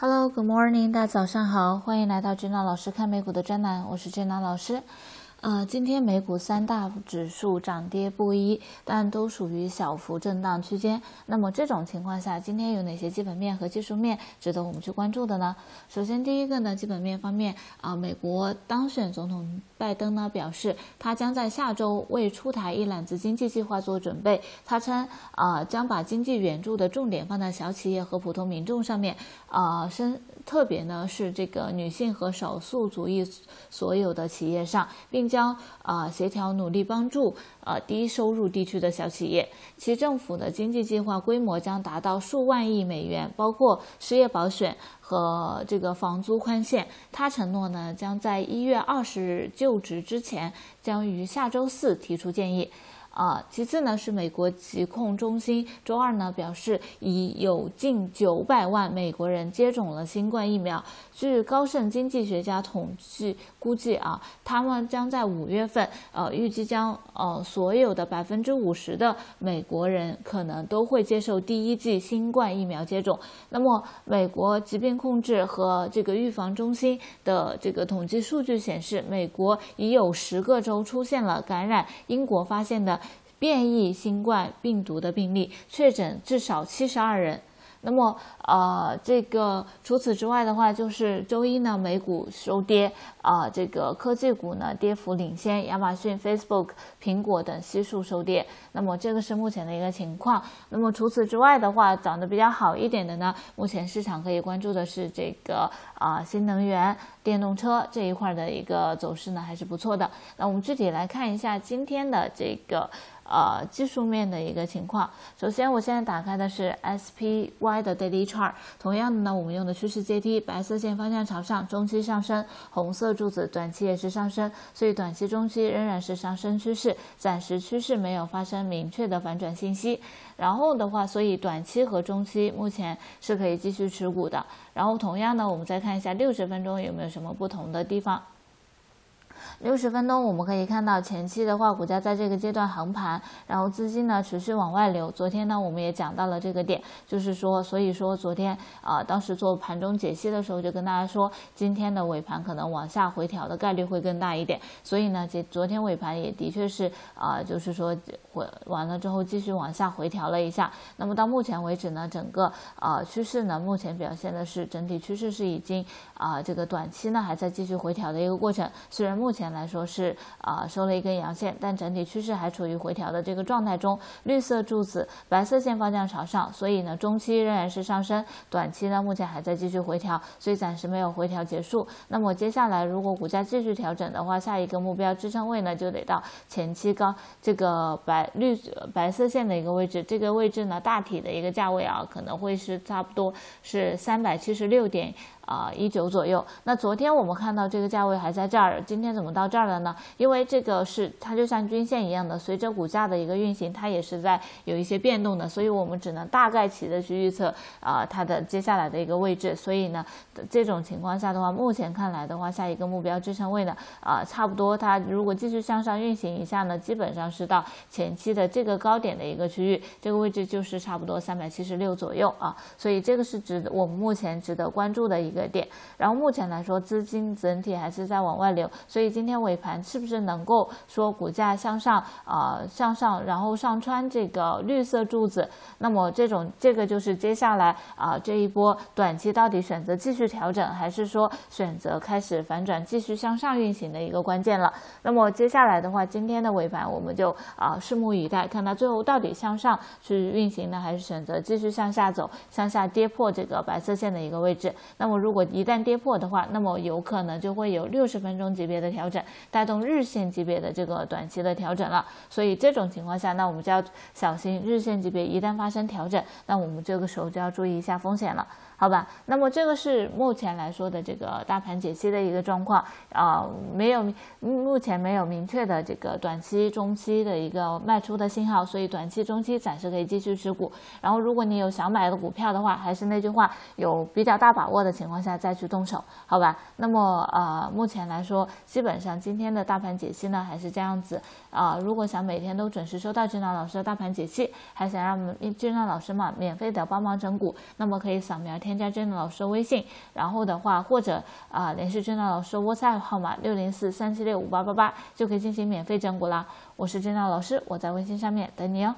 Hello，Good morning，大家早上好，欢迎来到娟娜老师看美股的专栏，我是娟娜老师。呃，今天美股三大指数涨跌不一，但都属于小幅震荡区间。那么这种情况下，今天有哪些基本面和技术面值得我们去关注的呢？首先，第一个呢，基本面方面啊，美国当选总统拜登呢表示，他将在下周为出台一揽子经济计划做准备。他称啊，将把经济援助的重点放在小企业和普通民众上面啊，深特别呢是这个女性和少数族裔所有的企业上，并。将啊协调努力帮助呃低收入地区的小企业，其政府的经济计划规模将达到数万亿美元，包括失业保险和这个房租宽限。他承诺呢，将在一月二十日就职之前，将于下周四提出建议。啊，其次呢是美国疾控中心周二呢表示，已有近九百万美国人接种了新冠疫苗。据高盛经济学家统计估计啊，他们将在五月份，呃，预计将呃所有的百分之五十的美国人可能都会接受第一剂新冠疫苗接种。那么，美国疾病控制和这个预防中心的这个统计数据显示，美国已有十个州出现了感染英国发现的。变异新冠病毒的病例确诊至少七十二人。那么，呃，这个除此之外的话，就是周一呢，美股收跌，啊，这个科技股呢跌幅领先，亚马逊、Facebook、苹果等悉数收跌。那么这个是目前的一个情况。那么除此之外的话，涨得比较好一点的呢，目前市场可以关注的是这个啊，新能源电动车这一块的一个走势呢还是不错的。那我们具体来看一下今天的这个。呃，技术面的一个情况。首先，我现在打开的是 SPY 的 Daily Chart。同样的呢，我们用的趋势阶梯，白色线方向朝上，中期上升，红色柱子短期也是上升，所以短期、中期仍然是上升趋势，暂时趋势没有发生明确的反转信息。然后的话，所以短期和中期目前是可以继续持股的。然后同样呢，我们再看一下六十分钟有没有什么不同的地方。六十分钟，我们可以看到前期的话，股价在这个阶段横盘，然后资金呢持续往外流。昨天呢，我们也讲到了这个点，就是说，所以说昨天啊，当时做盘中解析的时候，就跟大家说，今天的尾盘可能往下回调的概率会更大一点。所以呢，这昨天尾盘也的确是啊，就是说回完了之后继续往下回调了一下。那么到目前为止呢，整个啊趋势呢，目前表现的是整体趋势是已经啊这个短期呢还在继续回调的一个过程。虽然目前。来说是啊收了一根阳线，但整体趋势还处于回调的这个状态中。绿色柱子、白色线方向朝上，所以呢中期仍然是上升，短期呢目前还在继续回调，所以暂时没有回调结束。那么接下来如果股价继续调整的话，下一个目标支撑位呢就得到前期高这个白绿白色线的一个位置，这个位置呢大体的一个价位啊可能会是差不多是三百七十六点。啊，一九左右。那昨天我们看到这个价位还在这儿，今天怎么到这儿了呢？因为这个是它就像均线一样的，随着股价的一个运行，它也是在有一些变动的，所以我们只能大概齐的去预测啊它的接下来的一个位置。所以呢，这种情况下的话，目前看来的话，下一个目标支撑位呢，啊，差不多它如果继续向上运行一下呢，基本上是到前期的这个高点的一个区域，这个位置就是差不多三百七十六左右啊。所以这个是值得我们目前值得关注的一个。个点，然后目前来说，资金整体还是在往外流，所以今天尾盘是不是能够说股价向上啊向上，然后上穿这个绿色柱子？那么这种这个就是接下来啊这一波短期到底选择继续调整，还是说选择开始反转继续向上运行的一个关键了。那么接下来的话，今天的尾盘我们就啊拭目以待，看它最后到底向上去运行呢，还是选择继续向下走，向下跌破这个白色线的一个位置？那么如如果一旦跌破的话，那么有可能就会有六十分钟级别的调整，带动日线级别的这个短期的调整了。所以这种情况下，那我们就要小心日线级别一旦发生调整，那我们这个时候就要注意一下风险了。好吧，那么这个是目前来说的这个大盘解析的一个状况啊，没有目前没有明确的这个短期、中期的一个卖出的信号，所以短期、中期暂时可以继续持股。然后，如果你有想买的股票的话，还是那句话，有比较大把握的情况下再去动手，好吧？那么呃，目前来说，基本上今天的大盘解析呢还是这样子啊。如果想每天都准时收到俊朗老师的大盘解析，还想让俊朗老师嘛免费的帮忙整股，那么可以扫描。添加娟娜老师的微信，然后的话或者啊联系娟娜老师 WhatsApp 号码六零四三七六五八八八，就可以进行免费诊股啦。我是娟娜老师，我在微信上面等你哦。